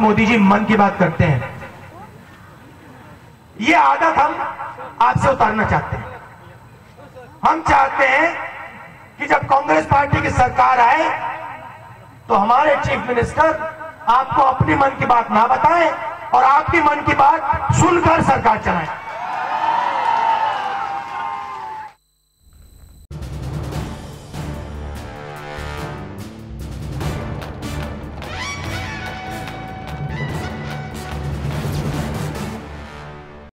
मोदी जी मन की बात करते हैं। ये आदत हम आपसे उतारना चाहते हैं। हम चाहते हैं कि जब कांग्रेस पार्टी की सरकार आए तो हमारे चीफ मिनिस्टर आपको अपनी मन की बात ना बताएँ और आपकी मन की बात सुनकर सरकार चलाएँ।